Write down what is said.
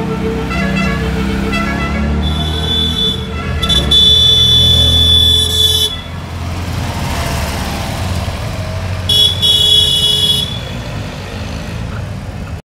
Música